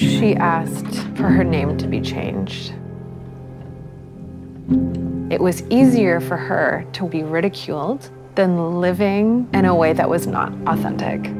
she asked for her name to be changed. It was easier for her to be ridiculed than living in a way that was not authentic.